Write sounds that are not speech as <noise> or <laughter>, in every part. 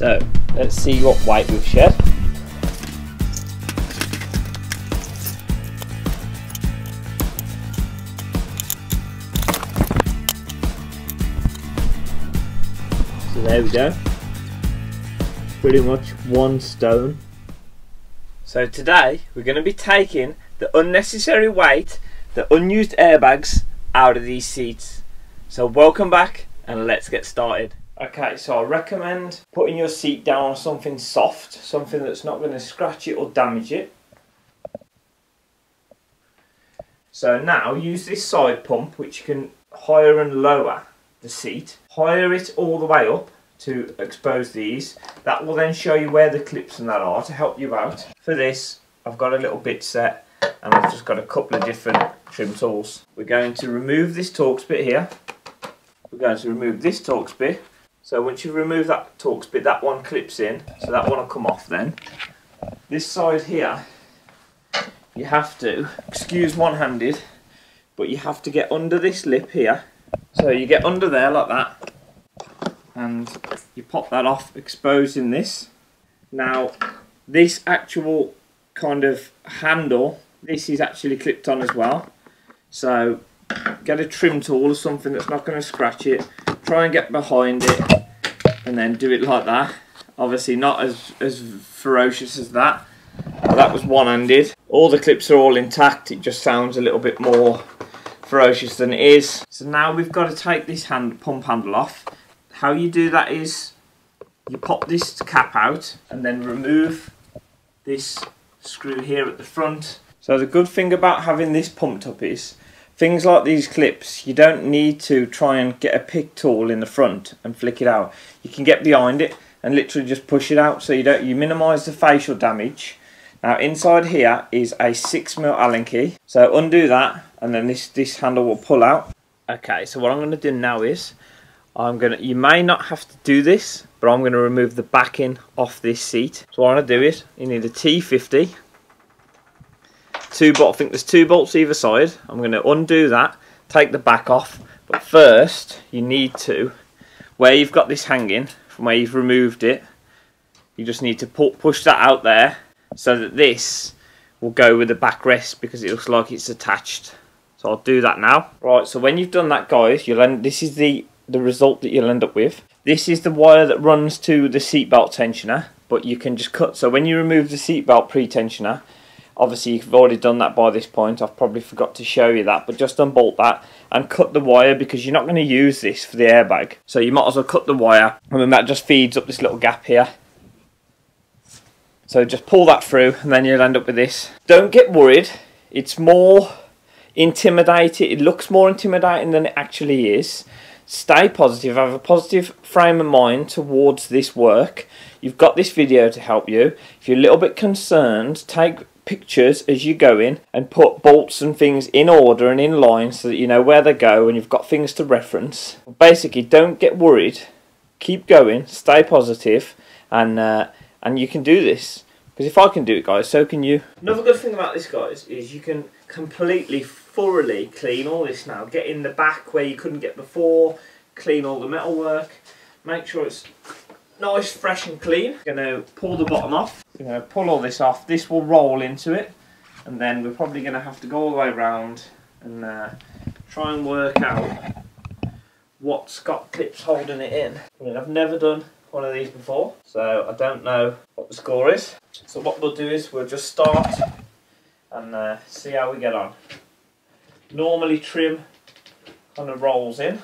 So let's see what weight we've shed. So there we go. Pretty much one stone. So today we're going to be taking the unnecessary weight, the unused airbags out of these seats. So welcome back and let's get started. Okay, so I recommend putting your seat down on something soft, something that's not going to scratch it or damage it. So now use this side pump which you can higher and lower the seat. Higher it all the way up to expose these. That will then show you where the clips and that are to help you out. For this, I've got a little bit set and I've just got a couple of different trim tools. We're going to remove this Torx bit here. We're going to remove this Torx bit. So once you remove that Torx bit, that one clips in, so that one will come off then. This side here, you have to, excuse one-handed, but you have to get under this lip here. So you get under there like that, and you pop that off, exposing this. Now, this actual kind of handle, this is actually clipped on as well. So get a trim tool or something that's not going to scratch it. Try and get behind it and then do it like that. Obviously not as, as ferocious as that. But That was one-handed. All the clips are all intact. It just sounds a little bit more ferocious than it is. So now we've got to take this hand pump handle off. How you do that is you pop this cap out and then remove this screw here at the front. So the good thing about having this pumped up is things like these clips you don't need to try and get a pick tool in the front and flick it out. You can get behind it and literally just push it out so you don't you minimize the facial damage. Now inside here is a 6mm Allen key. So undo that and then this this handle will pull out. Okay, so what I'm going to do now is I'm going to, you may not have to do this, but I'm going to remove the backing off this seat. So what I'm going to do is, you need a T50, two bolt, I think there's two bolts either side. I'm going to undo that, take the back off, but first you need to, where you've got this hanging, from where you've removed it, you just need to pu push that out there, so that this will go with the backrest because it looks like it's attached. So I'll do that now. Right, so when you've done that guys, you'll end, this is the, the result that you'll end up with. This is the wire that runs to the seatbelt tensioner, but you can just cut. So when you remove the seatbelt pre-tensioner, obviously you've already done that by this point. I've probably forgot to show you that, but just unbolt that and cut the wire because you're not going to use this for the airbag. So you might as well cut the wire and then that just feeds up this little gap here. So just pull that through and then you'll end up with this. Don't get worried. It's more intimidating. It looks more intimidating than it actually is. Stay positive. Have a positive frame of mind towards this work. You've got this video to help you. If you're a little bit concerned, take pictures as you go in and put bolts and things in order and in line so that you know where they go and you've got things to reference. Basically, don't get worried. Keep going. Stay positive, and uh, and you can do this. Because if I can do it, guys, so can you. Another good thing about this, guys, is you can completely, thoroughly clean all this now. Get in the back where you couldn't get before. Clean all the metalwork. Make sure it's nice, fresh and clean. To pull the bottom off. To pull all this off. This will roll into it. And then we're probably to have to go all the way around and uh, try and work out what's got clips holding it in. I mean, I've never done one of these before, so I don't know what the score is. So what we'll do is we'll just start and uh, see how we get on. Normally trim kind of rolls in.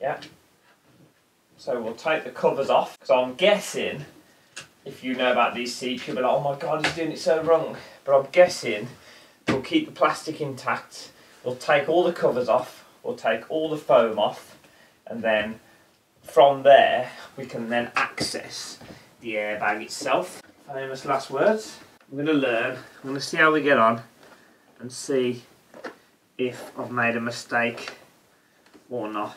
Yeah. So we'll take the covers off. So I'm guessing, if you know about these seats, you'll be like, oh my god, he's doing it so wrong. But I'm guessing we'll keep the plastic intact. We'll take all the covers off. We'll take all the foam off. And then from there, we can then access the airbag itself. Famous last words. I'm going to learn. I'm going to see how we get on and see if I've made a mistake or not.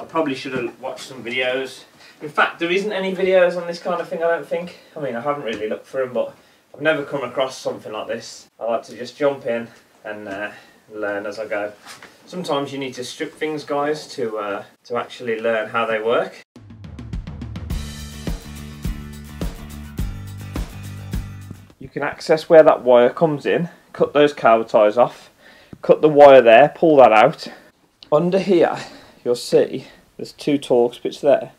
I probably should have watched some videos. In fact, there isn't any videos on this kind of thing, I don't think. I mean, I haven't really looked for them, but I've never come across something like this. I like to just jump in and uh, learn as I go. Sometimes you need to strip things, guys, to, uh, to actually learn how they work. You can access where that wire comes in, cut those cable ties off, cut the wire there, pull that out. Under here, you'll see there's two Torx bits there.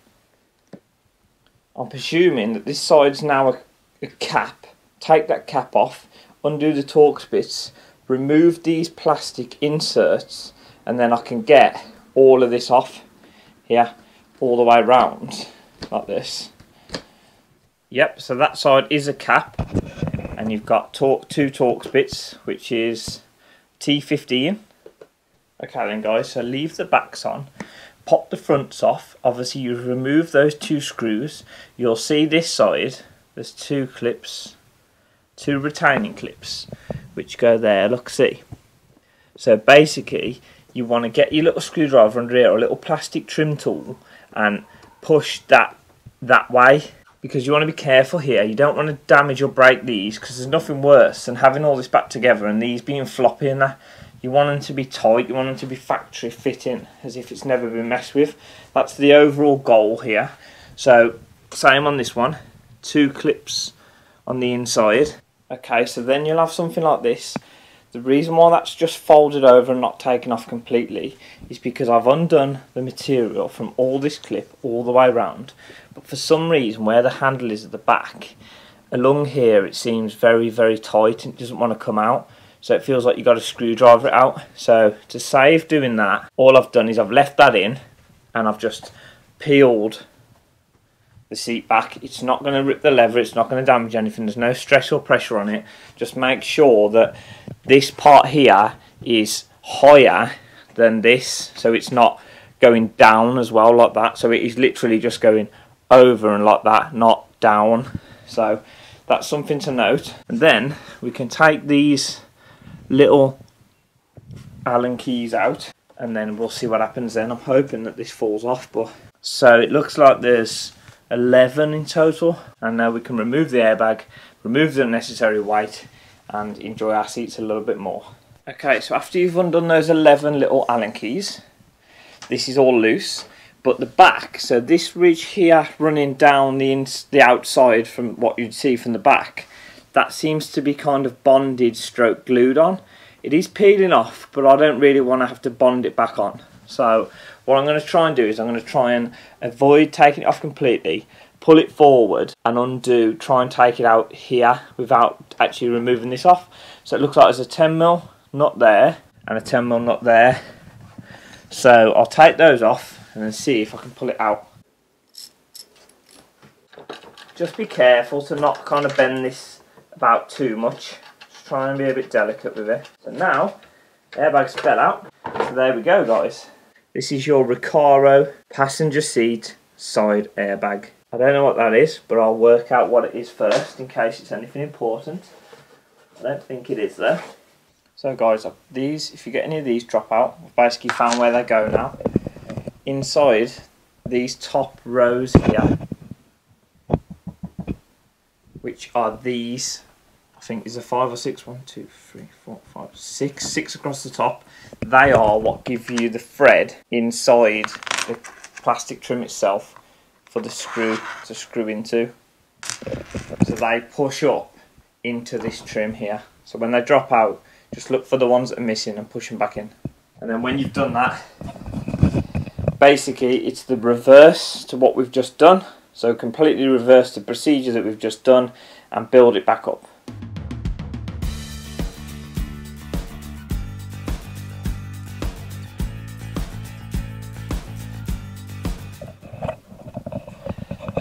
I'm presuming that this side's now a, a cap. Take that cap off, undo the Torx bits, remove these plastic inserts, and then I can get all of this off here, all the way around, like this. Yep, so that side is a cap, and you've got two Torx bits, which is T15. Okay then guys, so leave the backs on, pop the fronts off, obviously you remove those two screws, you'll see this side, there's two clips, two retaining clips, which go there, look see. So basically, you want to get your little screwdriver under here, or a little plastic trim tool, and push that that way because you want to be careful here. You don't want to damage or break these because there's nothing worse than having all this back together and these being floppy and that. You want them to be tight, you want them to be factory fitting as if it's never been messed with. That's the overall goal here. So, same on this one, two clips on the inside. Okay, so then you'll have something like this. The reason why that's just folded over and not taken off completely is because I've undone the material from all this clip all the way around but for some reason where the handle is at the back along here it seems very very tight and it doesn't want to come out so it feels like you've got to screwdriver it out. So to save doing that all I've done is I've left that in and I've just peeled the seat back. It's not going to rip the lever, it's not going to damage anything. There's no stress or pressure on it. Just make sure that this part here is higher than this so it's not going down as well like that. So it is literally just going over and like that, not down. So that's something to note. And then we can take these little Allen keys out and then we'll see what happens then. I'm hoping that this falls off, but so it looks like there's 11 in total. And now we can remove the airbag, remove the unnecessary weight and enjoy our seats a little bit more. Okay, so after you've undone those 11 little Allen keys, this is all loose but the back so this ridge here running down the the outside from what you'd see from the back that seems to be kind of bonded stroke glued on. It is peeling off but I don't really want to have to bond it back on. So what I'm going to try and do is I'm going to try and avoid taking it off completely pull it forward and undo try and take it out here without actually removing this off. So it looks like there's a 10 mil not there and a 10 mil not there. So I'll take those off and then see if I can pull it out. Just be careful to not kind of bend this about too much. Just try and be a bit delicate with it. So now, airbag's fell out. So there we go guys. This is your Recaro passenger seat side airbag. I don't know what that is, but I'll work out what it is first in case it's anything important. I don't think it is though. So guys, uh, these, if you get any of these drop out, I've basically found where they go now inside these top rows here which are these. I think is a five or six. One two three four five six. Six across the top. They are what give you the thread inside the plastic trim itself for the screw to screw into. So they push up into this trim here. So when they drop out just look for the ones that are missing and push them back in. And then when you've done that basically it's the reverse to what we've just done so completely reverse the procedure that we've just done and build it back up.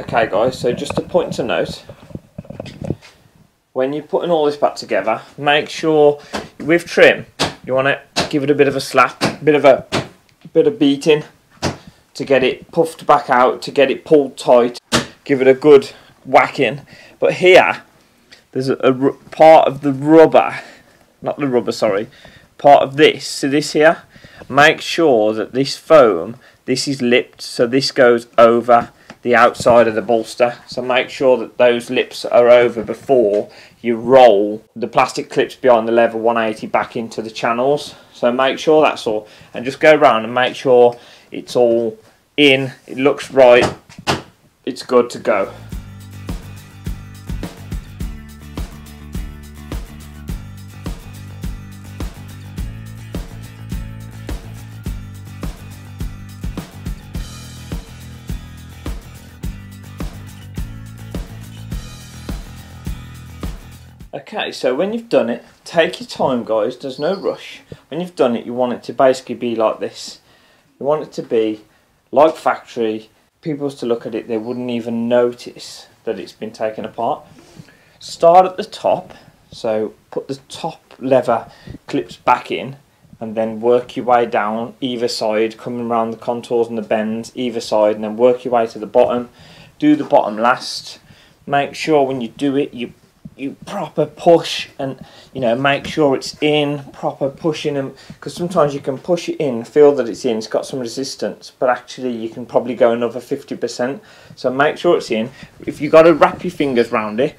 Okay guys so just a point to note. When you're putting all this back together make sure with trim you want to give it a bit of a slap bit of a bit of beating to get it puffed back out, to get it pulled tight, give it a good whacking. But here, there's a, part of the rubber, not the rubber, sorry, part of this, so this here, make sure that this foam, this is lipped, so this goes over the outside of the bolster. So make sure that those lips are over before you roll the plastic clips behind the lever 180 back into the channels. So make sure that's all, and just go around and make sure it's all in, it looks right, it's good to go. Okay, so when you've done it, take your time guys, there's no rush. When you've done it, you want it to basically be like this. You want it to be like factory, people to look at it, they wouldn't even notice that it's been taken apart. Start at the top, so put the top lever clips back in and then work your way down either side, coming around the contours and the bends either side and then work your way to the bottom. Do the bottom last. Make sure when you do it you you proper push and you know make sure it's in proper pushing them because sometimes you can push it in feel that it's in it's got some resistance but actually you can probably go another 50% so make sure it's in. If you got to wrap your fingers around it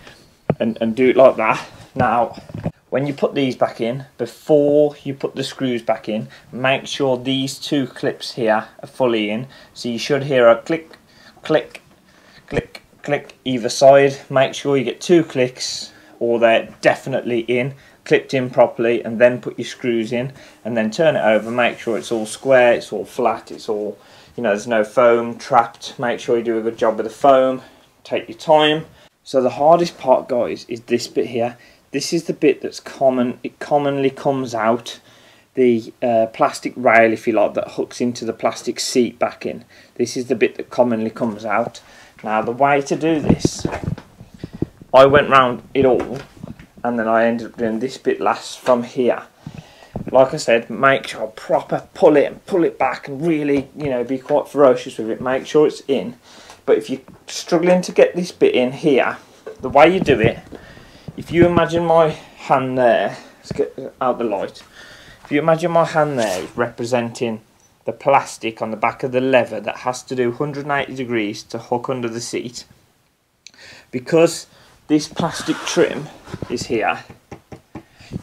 and, and do it like that now when you put these back in before you put the screws back in make sure these two clips here are fully in. So you should hear a click click click click either side. Make sure you get two clicks or they're definitely in clipped in properly and then put your screws in and then turn it over. Make sure it's all square it's all flat it's all you know there's no foam trapped. Make sure you do a good job with the foam. Take your time. So the hardest part guys is this bit here. This is the bit that's common it commonly comes out the uh, plastic rail if you like that hooks into the plastic seat back in. This is the bit that commonly comes out now the way to do this, I went round it all and then I ended up doing this bit last from here. Like I said, make sure proper pull it and pull it back and really, you know, be quite ferocious with it. Make sure it's in. But if you're struggling to get this bit in here, the way you do it, if you imagine my hand there, let's get out the light. If you imagine my hand there representing the plastic on the back of the lever that has to do 180 degrees to hook under the seat. Because this plastic trim is here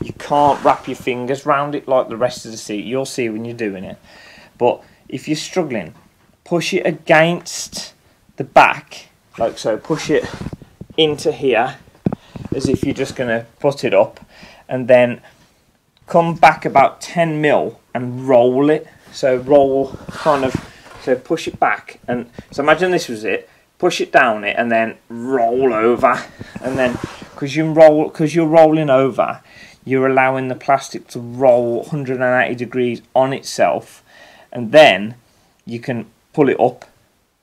you can't wrap your fingers round it like the rest of the seat. You'll see when you're doing it. But if you're struggling push it against the back like so. Push it into here as if you're just going to put it up and then come back about 10 mil and roll it so roll kind of, so push it back. And so imagine this was it. Push it down it and then roll over. <laughs> And then, because you roll, because you're rolling over, you're allowing the plastic to roll 180 degrees on itself. And then you can pull it up.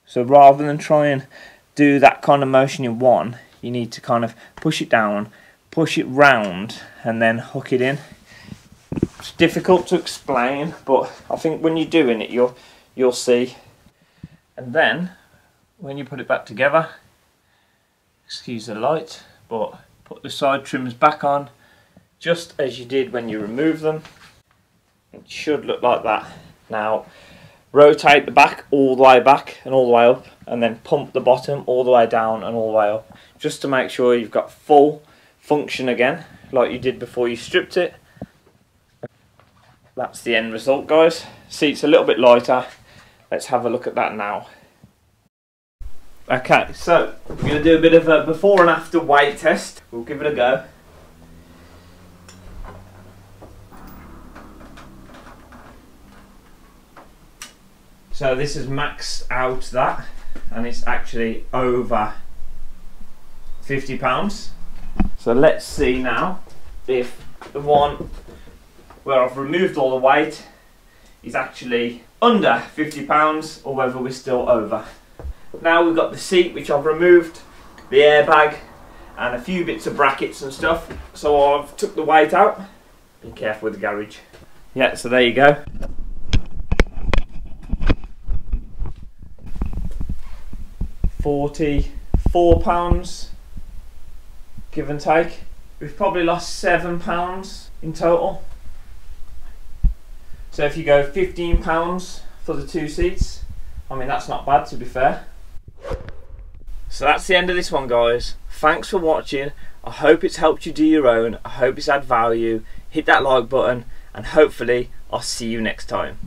So rather than try and do that kind of motion in one, you need to kind of push it down, push it round, and then hook it in. It's difficult to explain, but I think when you're doing it, you'll you'll see. And then, when you put it back together, excuse the light, but put the side trims back on, just as you did when you remove them. It should look like that. Now, rotate the back all the way back and all the way up, and then pump the bottom all the way down and all the way up, just to make sure you've got full function again, like you did before you stripped it that's the end result guys. Seats a little bit lighter. Let's have a look at that now. Okay so we're going to do a bit of a before and after weight test. We'll give it a go. So this has maxed out that and it's actually over 50 pounds. So let's see now if the one where I've removed all the weight is actually under 50 pounds or whether we're still over. Now we've got the seat which I've removed, the airbag and a few bits of brackets and stuff. So I've took the weight out. Be careful with the garage. Yeah, so there you go. Forty-four pounds, give and take. We've probably lost seven pounds in total. So if you go £15 for the two seats, I mean that's not bad to be fair. So that's the end of this one guys. Thanks for watching. I hope it's helped you do your own. I hope it's had value. Hit that like button and hopefully I'll see you next time.